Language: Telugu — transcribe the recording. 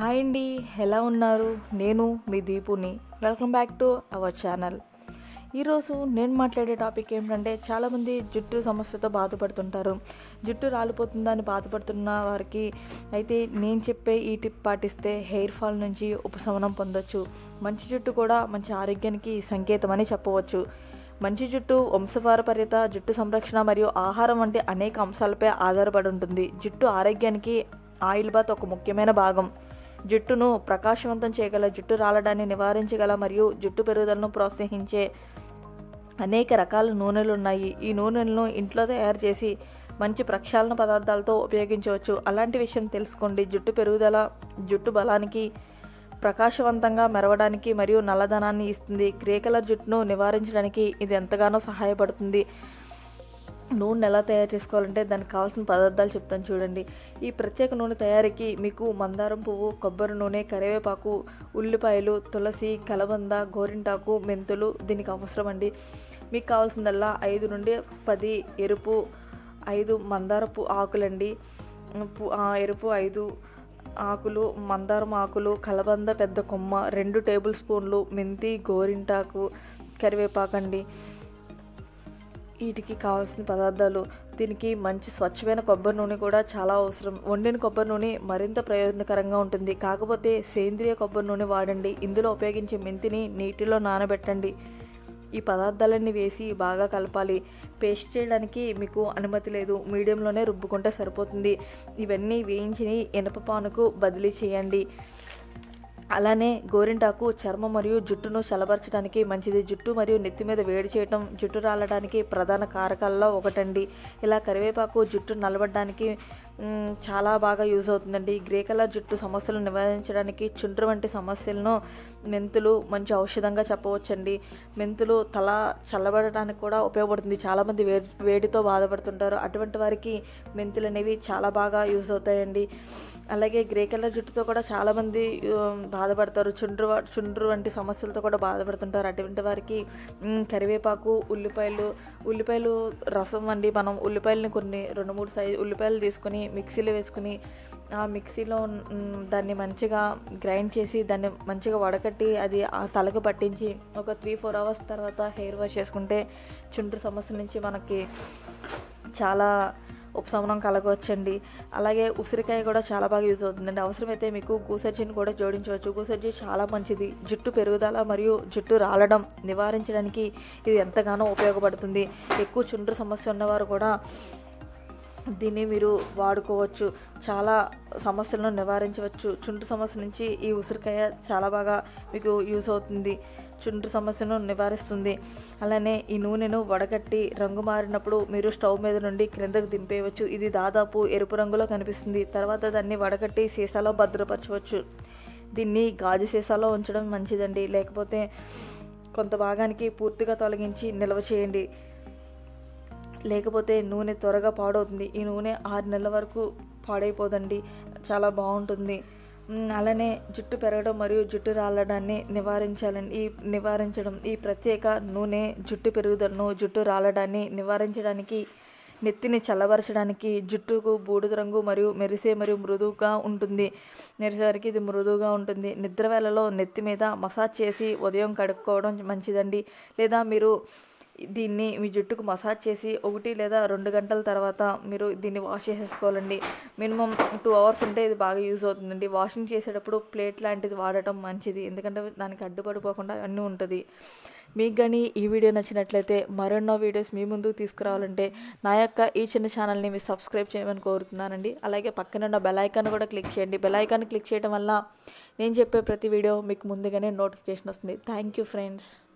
హాయ్ అండి ఎలా ఉన్నారు? నేను మీ దీపుని. Welcome back to our channel ఈరోజు నేను మాట్లాడే టాపిక్ ఏంటంటే చాలామంది జుట్టు సమస్యతో బాధపడుతుంటారు. జుట్టు రాలిపోతుందని బాధపడుతున్న వారికి అయితే నేను చెప్పే ఈ టిప్ పాటిస్తే హెయిర్ ఫాల్ నుంచి ఉపశమనం పొందొచ్చు. మంచి జుట్టు కూడా మంచి ఆరోగ్యానికి సంకేతం అని చెప్పవచ్చు. మంచి జుట్టు వంశపారపర్యత జుట్టు సంరక్షణ మరియు ఆహారం వంటి అనేక అంశాలపై ఆధారపడి ఉంటుంది. జుట్టు ఆరోగ్యానికి ఆయిల్ బాత్ ఒక ముఖ్యమైన భాగం. జుట్టును ప్రకాశవంతం చేయగల జుట్టు రాలడాన్ని నివారించగల మరియు జుట్టు పెరుగుదలను ప్రోత్సహించే అనేక రకాల నూనెలు ఉన్నాయి. ఈ నూనెలను ఇంట్లో తయారు చేసి మంచి ప్రక్షాళన పదార్థాలతో ఉపయోగించవచ్చు. అలాంటి విషయం తెలుసుకోండి. జుట్టు పెరుగుదల జుట్టు బలానికి ప్రకాశవంతంగా మెరవడానికి మరియు నల్లధనాన్ని ఇస్తుంది. గ్రే కలర్ జుట్టును నివారించడానికి ఇది ఎంతగానో సహాయపడుతుంది. నూనె ఎలా తయారు చేసుకోవాలంటే దానికి కావాల్సిన పదార్థాలు చెప్తాను చూడండి. ఈ ప్రత్యేక నూనె తయారీకి మీకు మందారం పువ్వు కొబ్బరి నూనె కరివేపాకు ఉల్లిపాయలు తులసి కలబంద గోరింటాకు మెంతులు దీనికి అవసరం అండి. మీకు కావాల్సిందల్లా ఐదు నుండి పది ఎరుపు ఐదు మందారపు ఆకులండి. ఆ ఎరుపు ఐదు ఆకులు మందారం ఆకులు కలబంద పెద్ద కొమ్మ రెండు టేబుల్ స్పూన్లు మెంతి గోరింటాకు కరివేపాకండి. వీటికి కావాల్సిన పదార్థాలు దీనికి మంచి స్వచ్ఛమైన కొబ్బరి నూనె కూడా చాలా అవసరం. వండిన కొబ్బరి నూనె మరింత ప్రయోజనకరంగా ఉంటుంది. కాకపోతే సేంద్రియ కొబ్బరి నూనె వాడండి. ఇందులో ఉపయోగించే మెంతిని నీటిలో నానబెట్టండి. ఈ పదార్థాలన్నీ వేసి బాగా కలపాలి. పేస్ట్ చేయడానికి మీకు అనుమతి లేదు. మీడియంలోనే రుబ్బుకుంటే సరిపోతుంది. ఇవన్నీ వేయించి ఇనప పానుకు బదిలీ చేయండి. అలానే గోరింటాకు చర్మం మరియు జుట్టును చల్లబరచడానికి మంచిది. జుట్టు మరియు నెత్తి మీద వేడి చేయటం జుట్టు రాలడానికి ప్రధాన కారకాల్లో ఒకటండి. ఇలా కరివేపాకు జుట్టు నలబడడానికి చాలా బాగా యూజ్ అవుతుందండి. గ్రే కలర్ జుట్టు సమస్యలను నివారించడానికి చుండ్రు వంటి సమస్యలను మెంతులు మంచి ఔషధంగా చెప్పవచ్చండి. మెంతులు తల చల్లబడటానికి కూడా ఉపయోగపడుతుంది. చాలామంది వే వేడితో బాధపడుతుంటారు. అటువంటి వారికి మెంతులు అనేవి చాలా బాగా యూజ్ అవుతాయండి. అలాగే గ్రే కలర్ జుట్టుతో కూడా చాలామంది బాధపడతారు. చుండ్రు చుండ్రు వంటి సమస్యలతో కూడా బాధపడుతుంటారు. అటువంటి వారికి కరివేపాకు ఉల్లిపాయలు ఉల్లిపాయలు రసం వండి మనం ఉల్లిపాయలని కొన్ని రెండు మూడు సైజు ఉల్లిపాయలు తీసుకొని మిక్సీలో వేసుకుని ఆ మిక్సీలో దాన్ని మంచిగా గ్రైండ్ చేసి దాన్ని మంచిగా వడకట్టి అది ఆ తలకు పట్టించి ఒక త్రీ ఫోర్ అవర్స్ తర్వాత హెయిర్ వాష్ చేసుకుంటే చుండ్రు సమస్య నుంచి మనకి చాలా ఉపశమనం కలగవచ్చండి. అలాగే ఉసిరికాయ కూడా చాలా బాగా యూజ్ అవుతుందండి. అవసరమైతే మీకు గూసర్జీని కూడా జోడించవచ్చు. గూసర్జీ చాలా మంచిది. జుట్టు పెరుగుదల మరియు జుట్టు రాలడం నివారించడానికి ఇది ఎంతగానో ఉపయోగపడుతుంది. ఎక్కువ చుండ్రు సమస్య ఉన్నవారు కూడా దీన్ని మీరు వాడుకోవచ్చు. చాలా సమస్యలను నివారించవచ్చు. చుంటు సమస్య నుంచి ఈ ఉసిరికాయ చాలా బాగా మీకు యూజ్ అవుతుంది. చుంటు సమస్యను నివారిస్తుంది. అలానే ఈ నూనెను వడగట్టి రంగు మారినప్పుడు మీరు స్టవ్ మీద నుండి క్రిందకు దింపేయవచ్చు. ఇది దాదాపు ఎరుపు రంగులో కనిపిస్తుంది. తర్వాత దాన్ని వడగట్టి సీసాలో భద్రపరచవచ్చు. దీన్ని గాజు సీసాలో ఉంచడం మంచిదండి. లేకపోతే కొంత భాగానికి పూర్తిగా తొలగించి నిల్వ చేయండి. లేకపోతే నూనె త్వరగా పాడవుతుంది. ఈ నూనె ఆరు నెలల వరకు పాడైపోదండి. చాలా బాగుంటుంది. అలానే జుట్టు పెరగడం మరియు జుట్టు రాలడాన్ని నివారించాలని ఈ నివారించడం ఈ ప్రత్యేక నూనె జుట్టు పెరుగుదలను జుట్టు రాలడాన్ని నివారించడానికి నెత్తిని చల్లబరచడానికి జుట్టుకు బూడిద రంగు మరియు మెరిసే మరియు మృదువుగా ఉంటుంది. మెరిసేవారికి ఇది మృదువుగా ఉంటుంది. నిద్ర వేళలో నెత్తి మీద మసాజ్ చేసి ఉదయం కడుక్కోవడం మంచిదండి. లేదా మీరు దీన్ని మీ జుట్టుకు మసాజ్ చేసి ఒకటి లేదా రెండు గంటల తర్వాత మీరు దీన్ని వాష్ చేసేసుకోవాలండి. మినిమం టూ అవర్స్ ఉంటే ఇది బాగా యూజ్ అవుతుందండి. వాషింగ్ చేసేటప్పుడు ప్లేట్ లాంటిది వాడటం మంచిది. ఎందుకంటే దానికి అడ్డుపడిపోకుండా అన్నీ ఉంటుంది. మీకు కానీ ఈ వీడియో నచ్చినట్లయితే మరెన్నో వీడియోస్ మీ ముందుకు తీసుకురావాలంటే నా యొక్క ఈ చిన్న ఛానల్ని మీరు సబ్స్క్రైబ్ చేయమని కోరుతున్నానండి. అలాగే పక్కన ఉన్న కూడా క్లిక్ చేయండి. బెలైకాన్ క్లిక్ చేయడం వల్ల నేను చెప్పే ప్రతి వీడియో మీకు ముందుగానే నోటిఫికేషన్ వస్తుంది. Thank you friends